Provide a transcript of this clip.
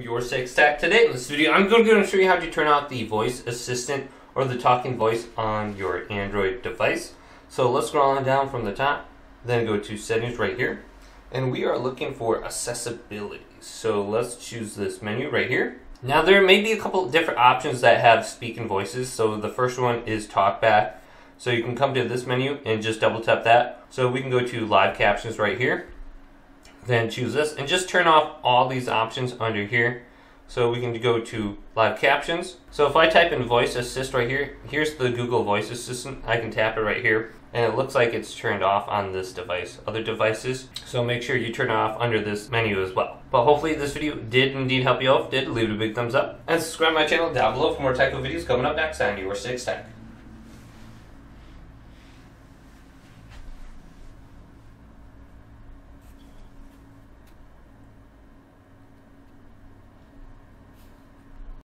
from Your Six Tech Today in this video, I'm going to show you how to turn off the voice assistant or the talking voice on your Android device. So let's scroll on down from the top, then go to settings right here. And we are looking for accessibility. So let's choose this menu right here. Now there may be a couple different options that have speaking voices. So the first one is talkback. So you can come to this menu and just double tap that. So we can go to live captions right here then choose this and just turn off all these options under here. So we can go to live captions. So if I type in voice assist right here, here's the Google voice assistant. I can tap it right here and it looks like it's turned off on this device. Other devices, so make sure you turn it off under this menu as well. But hopefully this video did indeed help you out. If did, leave it a big thumbs up and subscribe to my channel down below for more technical videos coming up next on Your Six Tech.